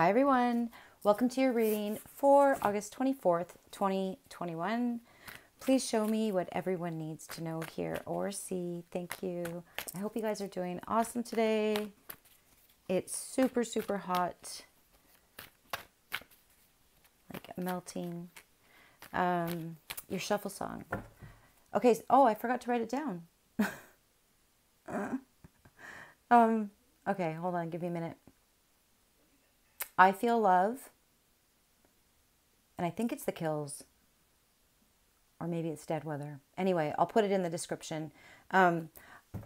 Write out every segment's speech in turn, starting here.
Hi, everyone. Welcome to your reading for August 24th, 2021. Please show me what everyone needs to know here or see. Thank you. I hope you guys are doing awesome today. It's super, super hot, like melting. Um, your shuffle song. Okay. Oh, I forgot to write it down. um, okay, hold on. Give me a minute. I feel love. And I think it's the kills. Or maybe it's dead weather. Anyway, I'll put it in the description. Um,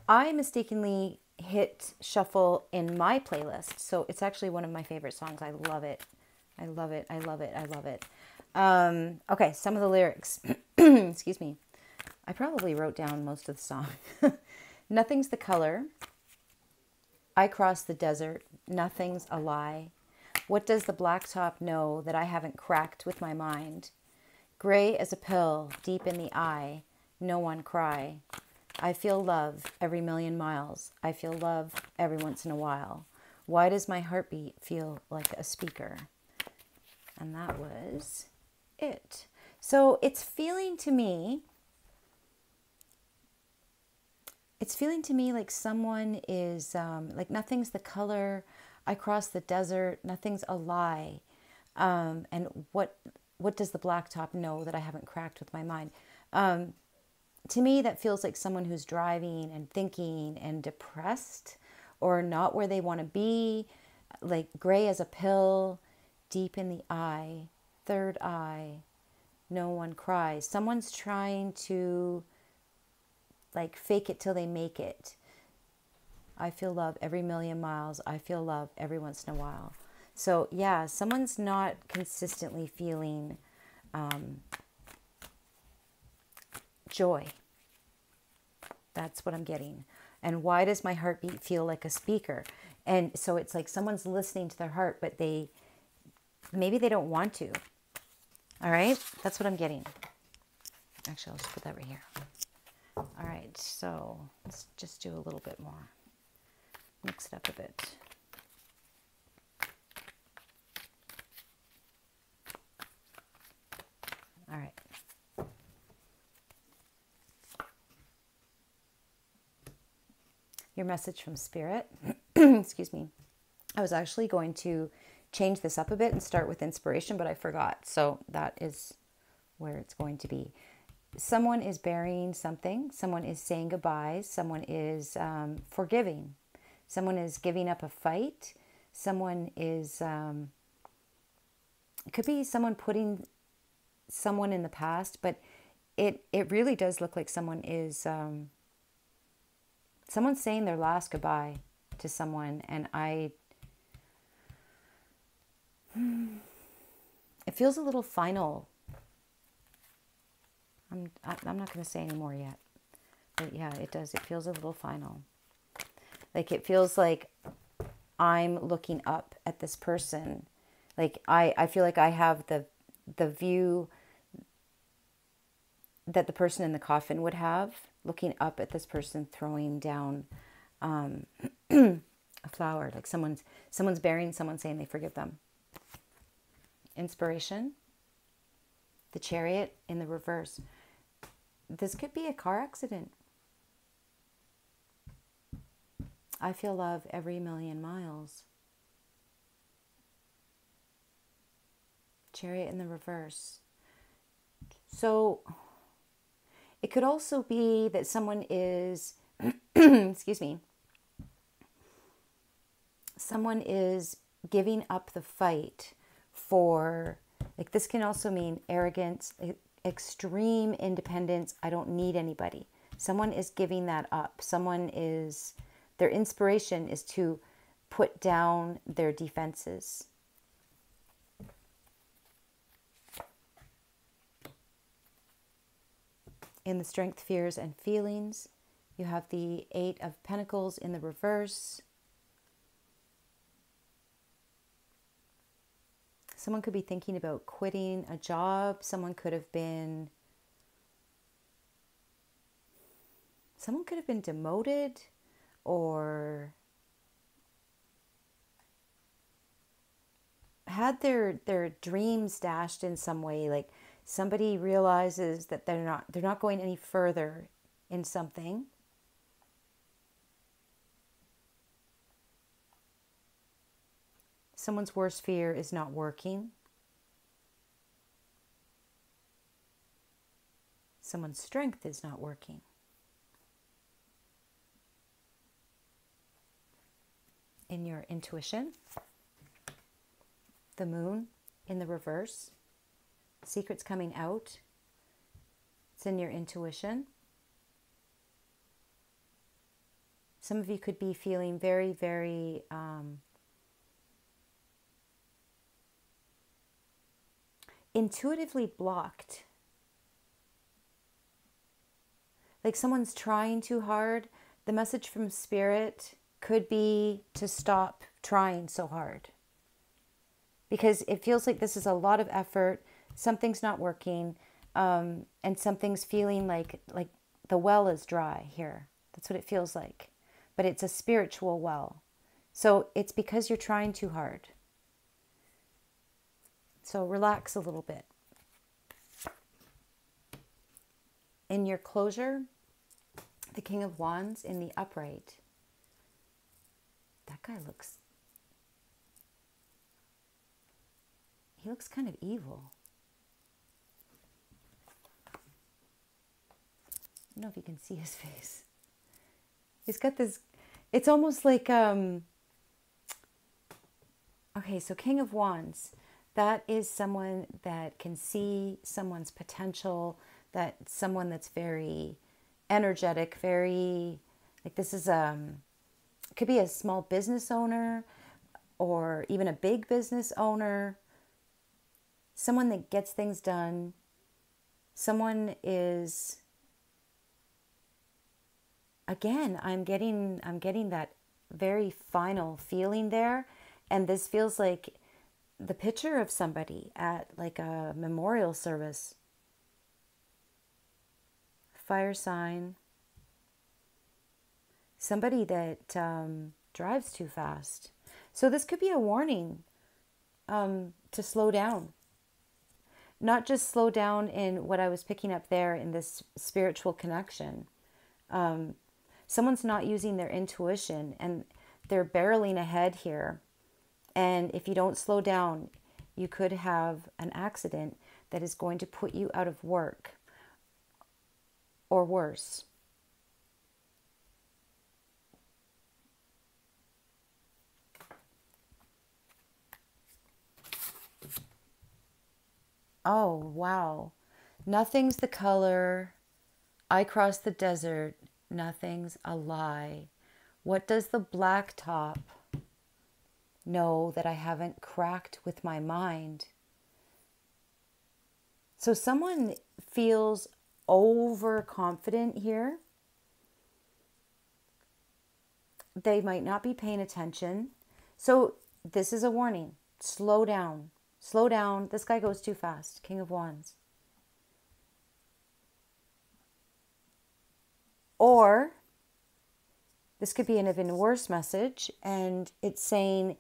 I mistakenly hit shuffle in my playlist. So it's actually one of my favorite songs. I love it. I love it. I love it. I love it. Um, okay, some of the lyrics. Excuse me. I probably wrote down most of the song. Nothing's the color. I cross the desert. Nothing's a lie. What does the blacktop know that I haven't cracked with my mind? Gray as a pill, deep in the eye, no one cry. I feel love every million miles. I feel love every once in a while. Why does my heartbeat feel like a speaker? And that was it. So it's feeling to me, it's feeling to me like someone is, um, like nothing's the color I cross the desert, nothing's a lie. Um, and what what does the blacktop know that I haven't cracked with my mind? Um, to me, that feels like someone who's driving and thinking and depressed or not where they want to be, like gray as a pill, deep in the eye, third eye, no one cries. Someone's trying to like fake it till they make it. I feel love every million miles. I feel love every once in a while. So, yeah, someone's not consistently feeling um, joy. That's what I'm getting. And why does my heartbeat feel like a speaker? And so it's like someone's listening to their heart, but they maybe they don't want to. All right, that's what I'm getting. Actually, I'll just put that right here. All right, so let's just do a little bit more mix it up a bit. All right. Your message from Spirit. Excuse me. I was actually going to change this up a bit and start with inspiration, but I forgot. So that is where it's going to be. Someone is burying something, someone is saying goodbyes, someone is um, forgiving, Someone is giving up a fight. Someone is, um, it could be someone putting someone in the past, but it, it really does look like someone is, um, someone's saying their last goodbye to someone. And I, it feels a little final. I'm, I'm not going to say any more yet. But yeah, it does. It feels a little final. Like it feels like I'm looking up at this person. Like I, I feel like I have the the view that the person in the coffin would have, looking up at this person throwing down um, a flower, like someone's someone's burying someone saying they forgive them. Inspiration. The chariot in the reverse. This could be a car accident. I feel love every million miles. Chariot in the reverse. So it could also be that someone is, excuse me, someone is giving up the fight for, like, this can also mean arrogance, extreme independence. I don't need anybody. Someone is giving that up. Someone is their inspiration is to put down their defenses. In the strength, fears, and feelings, you have the Eight of Pentacles in the reverse. Someone could be thinking about quitting a job. Someone could have been. Someone could have been demoted or had their their dreams dashed in some way like somebody realizes that they're not they're not going any further in something. Someone's worst fear is not working. Someone's strength is not working in your intuition the moon in the reverse, secrets coming out. It's in your intuition. Some of you could be feeling very, very um, intuitively blocked. Like someone's trying too hard. The message from spirit could be to stop trying so hard because it feels like this is a lot of effort. Something's not working, um, and something's feeling like like the well is dry here. That's what it feels like, but it's a spiritual well. So it's because you're trying too hard. So relax a little bit. In your closure, the King of Wands in the upright. That guy looks He looks kind of evil. I don't know if you can see his face. He's got this, it's almost like, um, okay, so King of Wands, that is someone that can see someone's potential, that someone that's very energetic, very, like this is, um, could be a small business owner or even a big business owner someone that gets things done, someone is again, I'm getting I'm getting that very final feeling there and this feels like the picture of somebody at like a memorial service. Fire sign. Somebody that um, drives too fast. So this could be a warning um, to slow down not just slow down in what I was picking up there in this spiritual connection. Um, someone's not using their intuition and they're barreling ahead here. And if you don't slow down, you could have an accident that is going to put you out of work or worse. Oh, wow. Nothing's the color. I cross the desert. Nothing's a lie. What does the black top know that I haven't cracked with my mind? So someone feels overconfident here. They might not be paying attention. So this is a warning. Slow down. Slow down. This guy goes too fast. King of Wands. Or this could be an even worse message, and it's saying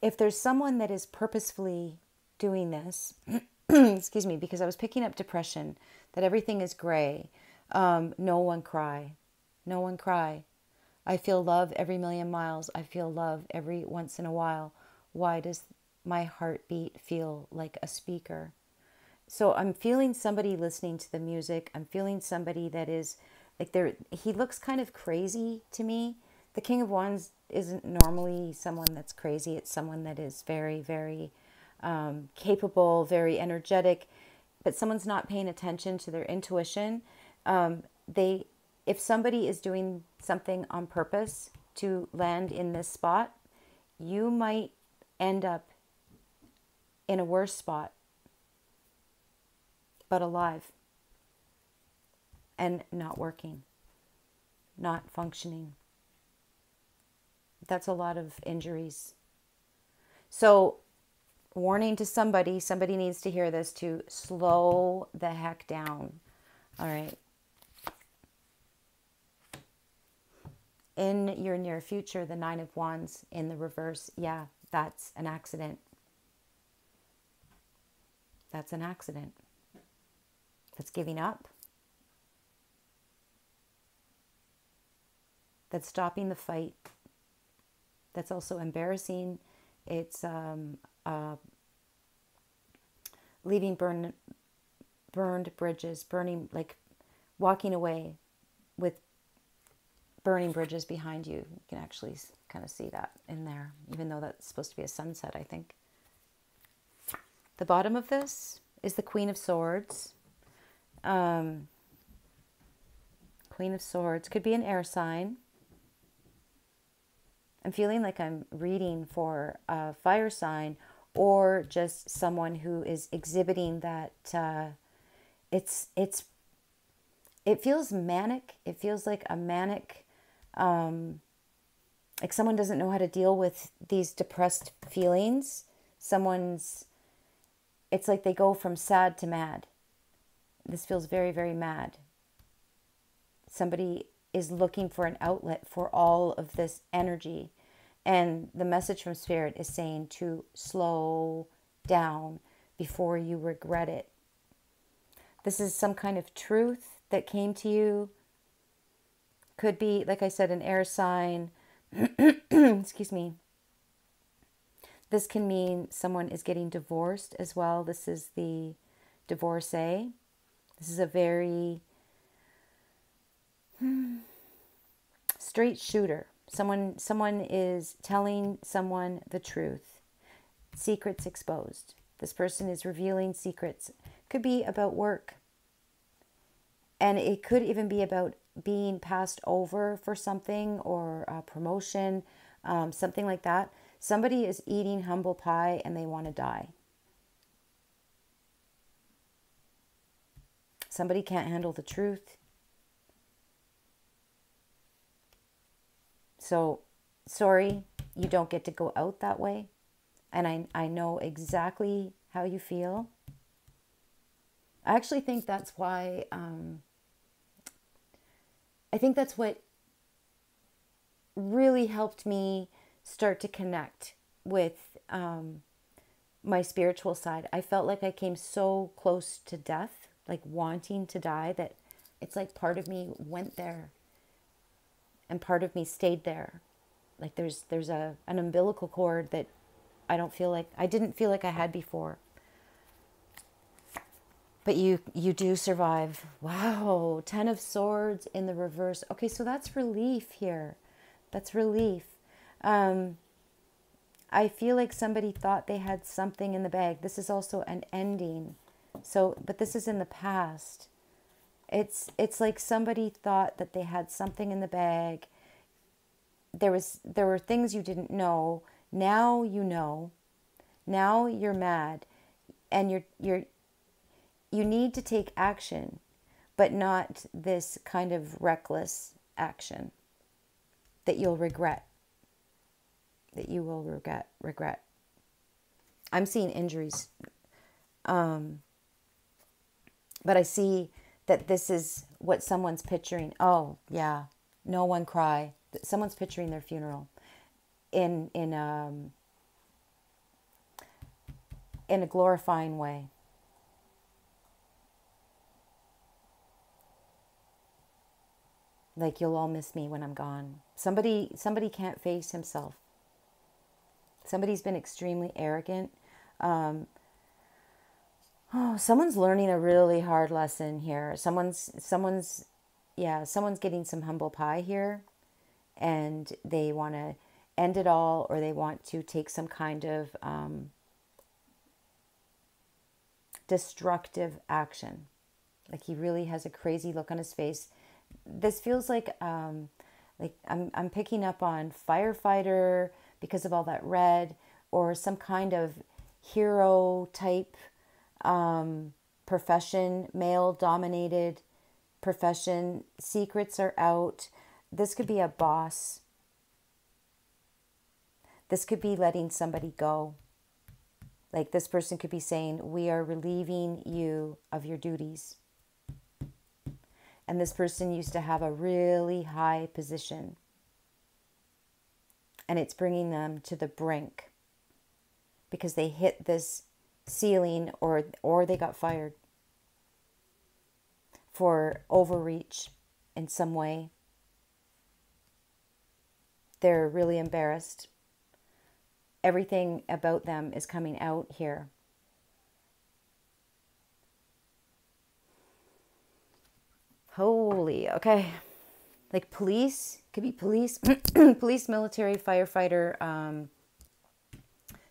if there's someone that is purposefully doing this, excuse me, because I was picking up depression, that everything is gray. Um, no one cry. No one cry. I feel love every million miles. I feel love every once in a while. Why does my heartbeat feel like a speaker. So I'm feeling somebody listening to the music. I'm feeling somebody that is like there he looks kind of crazy to me. The King of Wands isn't normally someone that's crazy. It's someone that is very, very um, capable, very energetic, but someone's not paying attention to their intuition. Um, they, if somebody is doing something on purpose to land in this spot, you might end up in a worse spot, but alive and not working, not functioning. That's a lot of injuries. So, warning to somebody, somebody needs to hear this to slow the heck down. All right. In your near future, the Nine of Wands in the reverse, yeah, that's an accident. That's an accident. That's giving up. That's stopping the fight. That's also embarrassing. It's um, uh, leaving burn, burned bridges, burning, like walking away with burning bridges behind you. You can actually kind of see that in there, even though that's supposed to be a sunset, I think. The bottom of this is the Queen of Swords. Um, Queen of Swords could be an air sign. I'm feeling like I'm reading for a fire sign or just someone who is exhibiting that uh, it's it's it feels manic. It feels like a manic, um, like someone doesn't know how to deal with these depressed feelings. Someone's, it's like they go from sad to mad. This feels very, very mad. Somebody is looking for an outlet for all of this energy. And the message from Spirit is saying to slow down before you regret it. This is some kind of truth that came to you. Could be, like I said, an air sign. Excuse me. This can mean someone is getting divorced as well. This is the divorcee. This is a very straight shooter. Someone someone is telling someone the truth. Secrets exposed. This person is revealing secrets. Could be about work and it could even be about being passed over for something or a promotion, um, something like that. Somebody is eating humble pie and they want to die. Somebody can't handle the truth. So, sorry, you don't get to go out that way. And I, I know exactly how you feel. I actually think that's why um, I think that's what really helped me start to connect with um, my spiritual side. I felt like I came so close to death, like wanting to die, that it's like part of me went there and part of me stayed there. Like there's there's a an umbilical cord that I don't feel like I didn't feel like I had before. But you you do survive. Wow 10 of swords in the reverse. Okay so that's relief here. That's relief um, i feel like somebody thought they had something in the bag. This is also an ending. So but this is in the past. It's it's like somebody thought that they had something in the bag. There was there were things you didn't know. Now you know. Now you're mad. And you're you're you need to take action, but not this kind of reckless action that you'll regret. That you will regret. Regret. I'm seeing injuries, um, but I see that this is what someone's picturing. Oh yeah, no one cry. Someone's picturing their funeral in in um, in a glorifying way. like you'll all miss me when I'm gone. Somebody somebody can't face himself. Somebody's been extremely arrogant. Um, oh, someone's learning a really hard lesson here. Someone's someone's yeah, someone's getting some humble pie here and they want to end it all or they want to take some kind of um, destructive action. Like he really has a crazy look on his face this feels like um, like I'm I'm picking up on firefighter because of all that red or some kind of hero type um, profession, male dominated profession. Secrets are out. This could be a boss. This could be letting somebody go. Like this person could be saying, We are relieving you of your duties and this person used to have a really high position. And it's bringing them to the brink. because they hit this ceiling or or they got fired for overreach in some way. They're really embarrassed. Everything about them is coming out here. Holy, okay. Like police, could be police, police, military, firefighter, um,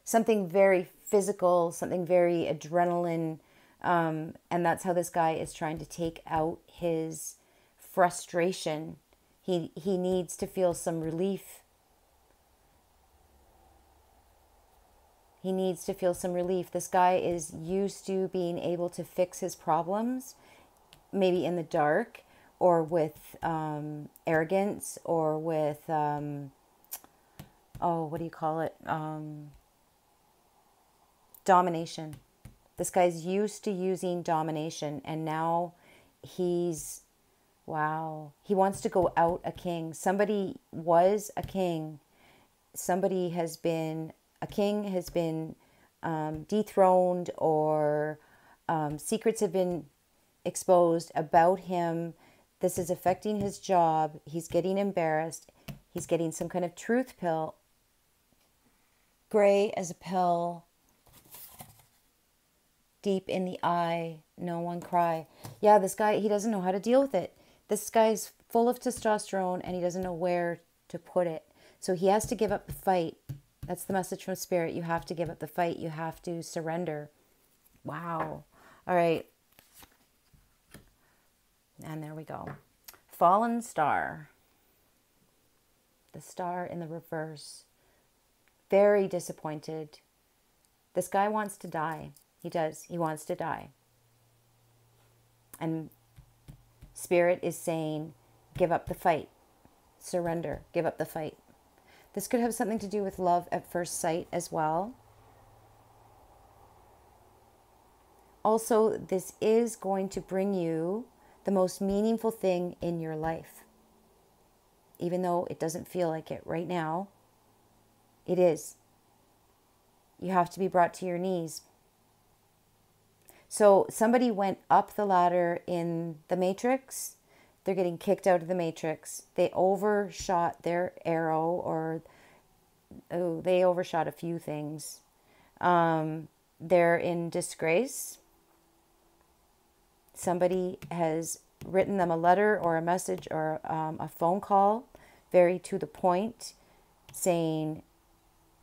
something very physical, something very adrenaline. Um, and that's how this guy is trying to take out his frustration. He, he needs to feel some relief. He needs to feel some relief. This guy is used to being able to fix his problems, maybe in the dark or with um, arrogance or with, um, oh, what do you call it? Um, domination. This guy's used to using domination and now he's wow, he wants to go out a king. Somebody was a king. Somebody has been a king has been um, dethroned or um, secrets have been exposed about him. This is affecting his job. He's getting embarrassed. He's getting some kind of truth pill. Gray as a pill deep in the eye, no one cry. Yeah, this guy, he doesn't know how to deal with it. This guy's full of testosterone and he doesn't know where to put it. So he has to give up the fight. That's the message from spirit. You have to give up the fight. You have to surrender. Wow. All right. And there we go. Fallen star. The star in the reverse. Very disappointed. This guy wants to die. He does. He wants to die. And Spirit is saying, give up the fight, surrender, give up the fight. This could have something to do with love at first sight as well. Also, this is going to bring you the most meaningful thing in your life. Even though it doesn't feel like it right now, it is. You have to be brought to your knees so somebody went up the ladder in the matrix. They're getting kicked out of the matrix. They overshot their arrow, or oh, they overshot a few things. Um, they're in disgrace. Somebody has written them a letter or a message or um, a phone call, very to the point, saying,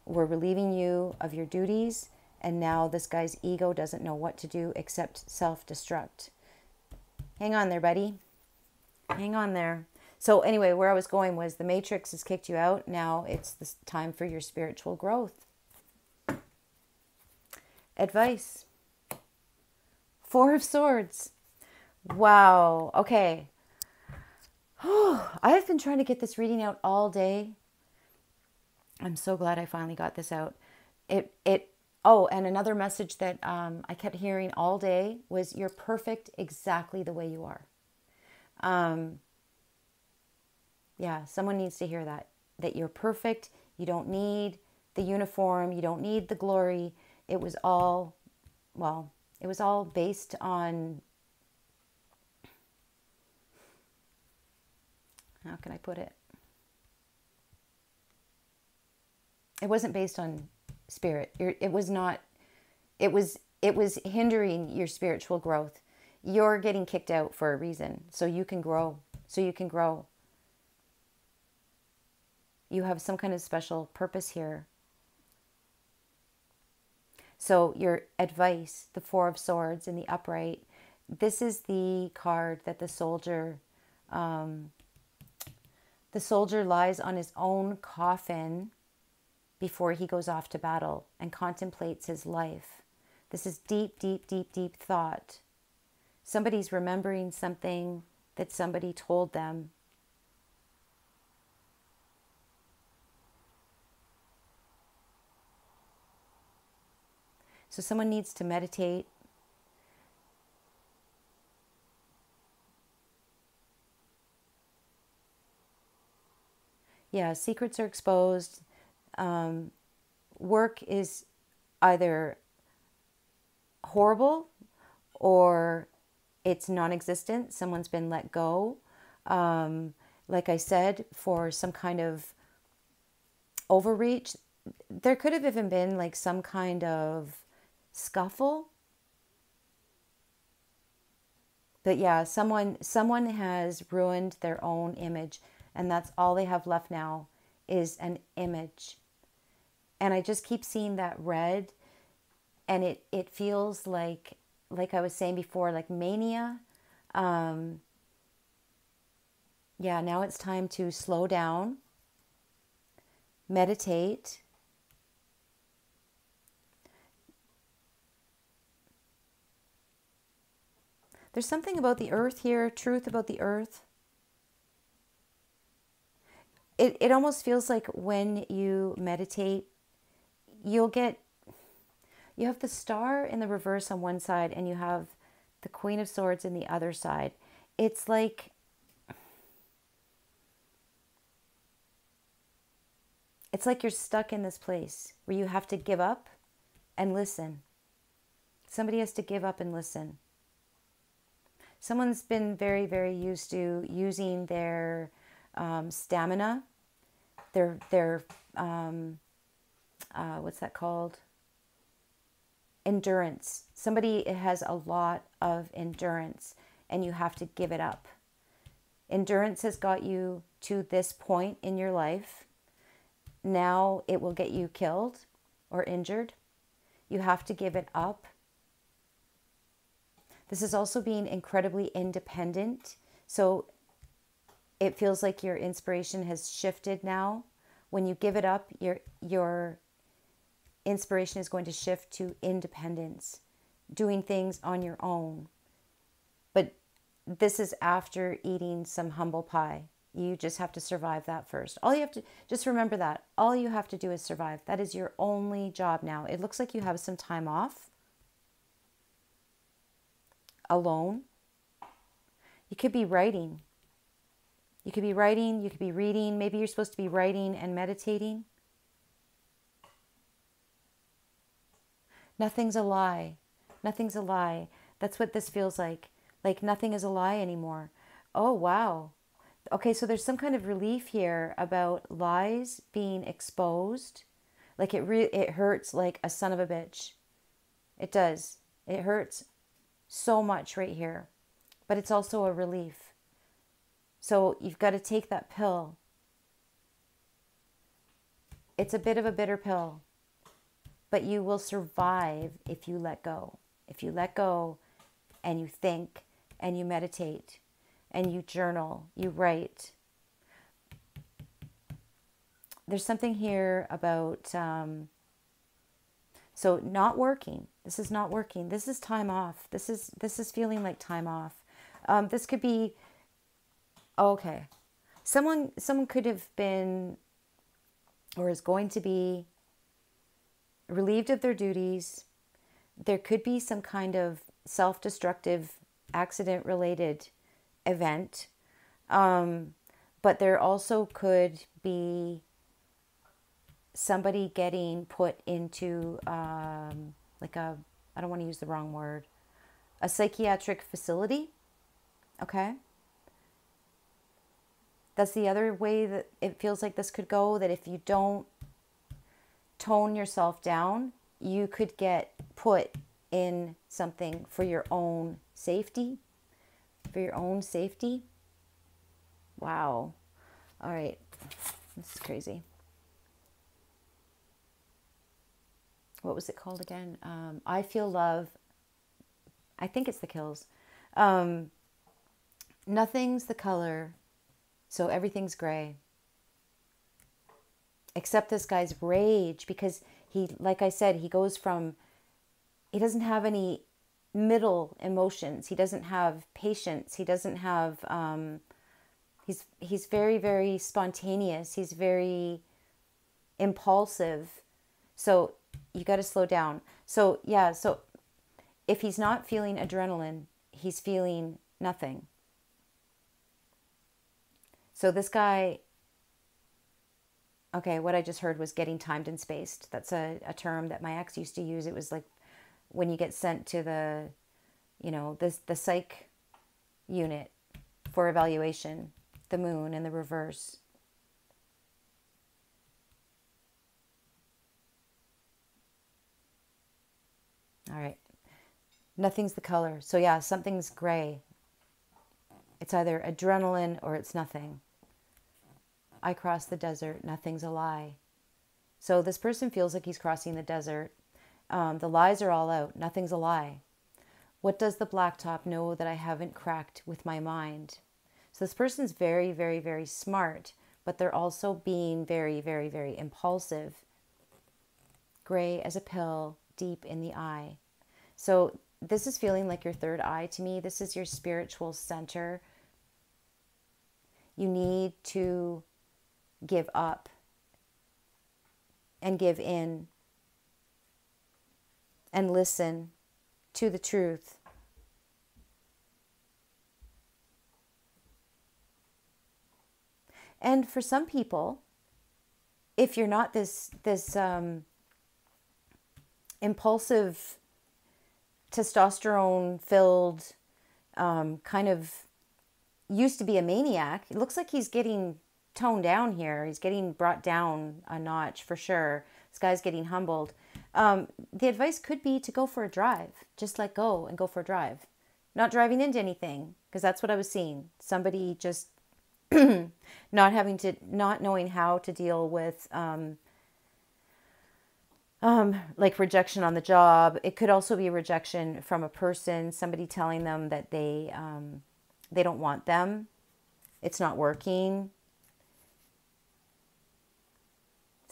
We're relieving you of your duties and now this guy's ego doesn't know what to do except self destruct. Hang on there, buddy. Hang on there. So, anyway, where I was going was the matrix has kicked you out. Now it's the time for your spiritual growth. Advice Four of Swords. Wow. Okay. I have been trying to get this reading out all day. I'm so glad I finally got this out. It it Oh, and another message that um, I kept hearing all day was you're perfect exactly the way you are. Um, yeah, someone needs to hear that. That you're perfect. You don't need the uniform. You don't need the glory. It was all, well, it was all based on, how can I put it? It wasn't based on spirit. It was not, it was, it was hindering your spiritual growth. You're getting kicked out for a reason. So you can grow. So you can grow. You have some kind of special purpose here. So, your advice, the Four of Swords in the upright, this is the card that the soldier, um, the soldier lies on his own coffin before he goes off to battle and contemplates his life. This is deep, deep, deep, deep thought. Somebody's remembering something that somebody told them. So, someone needs to meditate. Yeah, secrets are exposed um, work is either horrible or it's non existent. Someone's been let go. Um, like I said, for some kind of overreach. There could have even been like some kind of scuffle. But yeah, someone someone has ruined their own image and that's all they have left now is an image. And I just keep seeing that red and it it feels like like I was saying before like mania um yeah, now it's time to slow down, meditate. There's something about the earth here, truth about the earth. It, it almost feels like when you meditate, you'll get, you have the star in the reverse on one side and you have the Queen of Swords in the other side. It's like It's like you're stuck in this place where you have to give up and listen. Somebody has to give up and listen. Someone's been very, very used to using their um, stamina, their their um, uh, what's that called? Endurance. Somebody has a lot of endurance, and you have to give it up. Endurance has got you to this point in your life now it will get you killed or injured. You have to give it up. This is also being incredibly independent. So it feels like your inspiration has shifted now. When you give it up, your your inspiration is going to shift to independence, doing things on your own. But this is after eating some humble pie. You just have to survive that first. All you have to just remember that. All you have to do is survive. That is your only job now. It looks like you have some time off alone. You could be writing. You could be writing, you could be reading. Maybe you're supposed to be writing and meditating. Nothing's a lie. Nothing's a lie. That's what this feels like. Like nothing is a lie anymore. Oh, wow okay, so there's some kind of relief here about lies being exposed. Like it re- it hurts like a son of a bitch. It does. It hurts so much right here. But it's also a relief. So you've got to take that pill. It's a bit of a bitter pill, but you will survive if you let go. If you let go and you think and you meditate and you journal, you write. There's something here about, um, so not working. This is not working. This is time off. This is this is feeling like time off. Um, this could be okay. Someone someone could have been or is going to be relieved of their duties. There could be some kind of self-destructive accident related event. Um, but there also could be somebody getting put into um, like a, I don't want to use the wrong word, a psychiatric facility. Okay. That's the other way that it feels like this could go. That if you don't tone yourself down, you could get put in something for your own safety for your own safety. Wow. All right. This is crazy. What was it called again? Um, I Feel Love. I think it's the kills. Um, nothing's the color, so everything's gray. Except this guy's rage because he, like I said, he goes from, he doesn't have any middle emotions. He doesn't have patience. He doesn't have. Um, he's he's very very spontaneous. He's very impulsive. So you got to slow down. So yeah. So if he's not feeling adrenaline, he's feeling nothing. So this guy okay, what I just heard was getting timed and spaced. That's a, a term that my ex used to use. It was like when you get sent to the, you know, the, the psych unit for evaluation, the moon and the reverse. All right. Nothing's the color. So, yeah, something's gray. It's either adrenaline or it's nothing. I cross the desert, nothing's a lie. So, this person feels like he's crossing the desert. Um, the lies are all out, nothing's a lie. What does the blacktop know that I haven't cracked with my mind? So, this person's very, very, very smart, but they're also being very, very, very impulsive. Gray as a pill, deep in the eye. So, this is feeling like your third eye to me. This is your spiritual center. You need to give up and give in and listen to the truth. And for some people, if you're not this this um, impulsive, testosterone filled, um, kind of used to be a maniac, it looks like he's getting toned down here. He's getting brought down a notch for sure. This guy's getting humbled. Um, the advice could be to go for a drive. Just let go and go for a drive. Not driving into anything, because that's what I was seeing. Somebody just not having to, not knowing how to deal with, um, um, like rejection on the job. It could also be a rejection from a person, somebody telling them that they, um, they don't want them. It's not working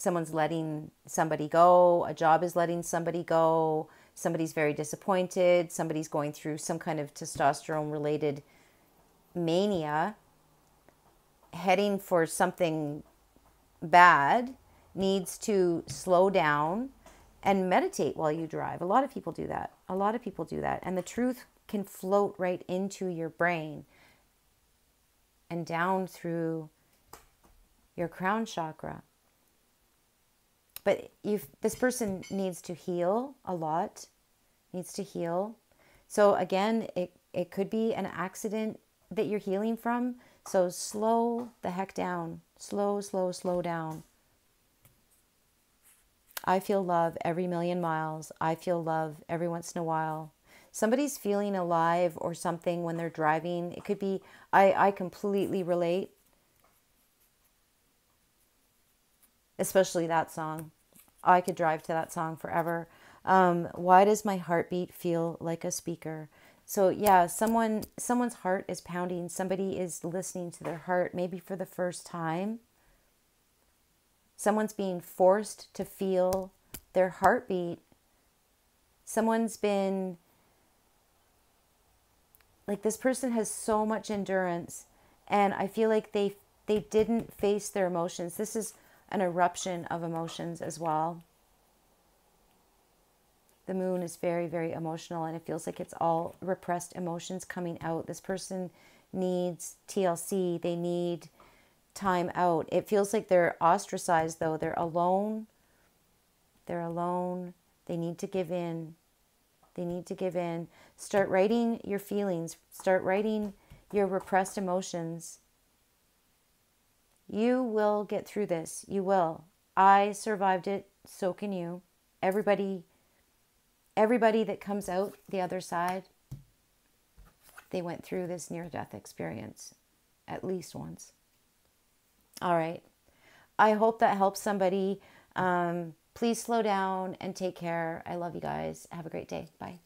someone's letting somebody go, a job is letting somebody go, somebody's very disappointed, somebody's going through some kind of testosterone related mania, heading for something bad, needs to slow down and meditate while you drive. A lot of people do that. A lot of people do that. And the truth can float right into your brain and down through your crown chakra but if this person needs to heal a lot needs to heal. So again it it could be an accident that you're healing from. So slow the heck down. Slow slow slow down. I feel love every million miles. I feel love every once in a while. Somebody's feeling alive or something when they're driving. It could be i i completely relate especially that song. I could drive to that song forever. Um, why does my heartbeat feel like a speaker? So yeah, someone someone's heart is pounding. Somebody is listening to their heart maybe for the first time. Someone's being forced to feel their heartbeat. Someone's been like this person has so much endurance and I feel like they they didn't face their emotions. This is an eruption of emotions as well. The moon is very, very emotional, and it feels like it's all repressed emotions coming out. This person needs TLC, they need time out. It feels like they're ostracized, though. They're alone. They're alone. They need to give in. They need to give in. Start writing your feelings, start writing your repressed emotions you will get through this. You will. I survived it, so can you. Everybody everybody that comes out the other side they went through this near death experience at least once. All right. I hope that helps somebody. Um, please slow down and take care. I love you guys. Have a great day. Bye.